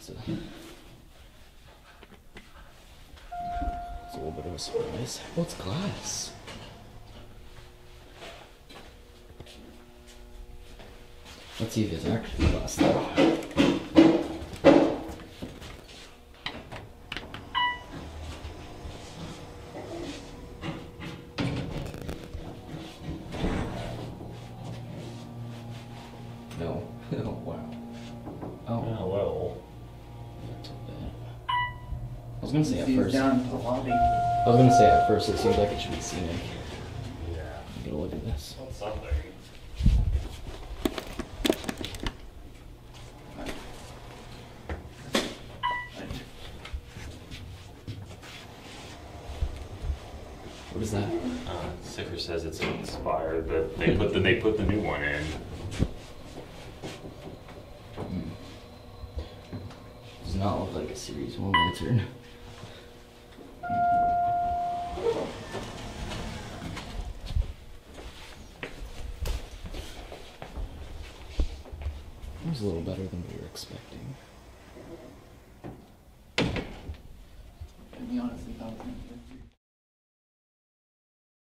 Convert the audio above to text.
It's a, little bit of a surprise. Oh, it's glass. Let's see if it's actually glass though. No. Oh wow. Oh. Yeah, well. Was gonna say at first. down to the lobby. I was gonna say at first it seems like it should be scenic. Yeah. You gotta look at this. What's something? What is that? Uh, Sticker says it's inspired, but they put the, they put the new one in. Does not look like a Series 1 lantern. It was a little better than we were expecting. Be honest,